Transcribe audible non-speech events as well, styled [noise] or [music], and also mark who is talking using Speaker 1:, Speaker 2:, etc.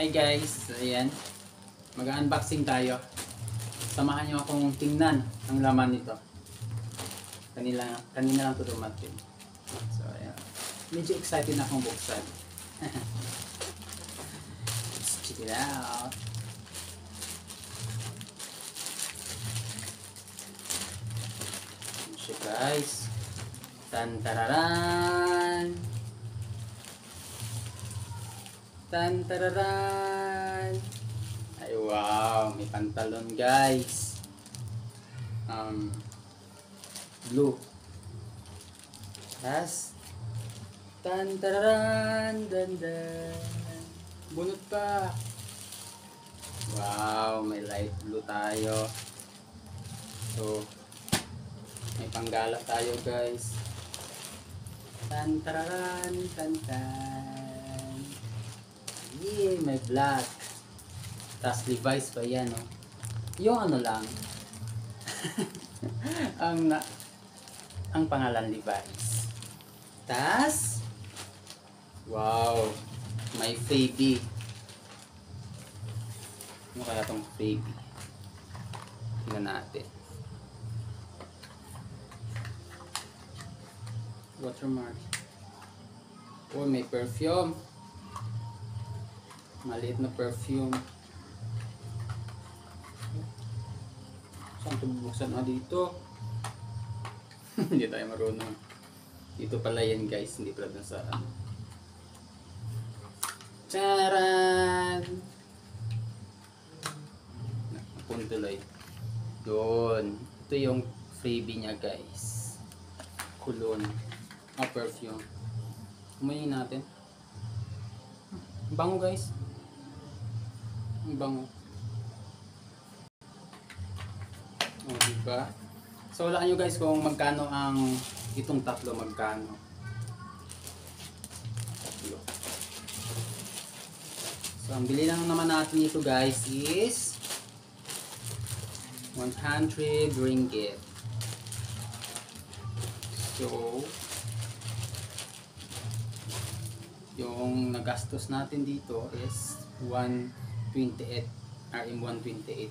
Speaker 1: Hi guys, ayan. Mag-unboxing tayo. Samahan niyo akong tingnan ang laman nito. Kanila, kanina lang ito dumating. So, ayan. Medyo excited na akong buksan. Let's [laughs] check it out. Ayan siya guys. Tan tararan. Tan tararan. Ay wow, may pantalon guys. Um blue. Tas tan tararan dan dan. Bunot pa. Wow, may light blue tayo. So, may panggala tayo guys. Tan tararan tan tan. Yeah, may black. Tapos Levi's pa yan, no? Yung ano lang. [laughs] ang na, ang pangalan Levi's. Tas wow, may Fabi. Ano kaya tong Fabi? Tingnan natin. Watermark. Oh, may perfume. Maliit na perfume. Saan ito bubuksan? Ah, dito. [laughs] hindi tayo marunong. Dito pala yan guys, hindi pala dun sa ano. Charan! Napun tuloy. Doon. Ito yung freebie niya guys. Cologne. Ah, perfume. Umuyin natin. Ang Bango guys. Ang bango. O, oh, diba? So, wala nyo guys kung magkano ang itong tatlo magkano. So, ang bili lang naman natin ito guys is 100 ringgit. So, yung nagastos natin dito is 1 28 RM128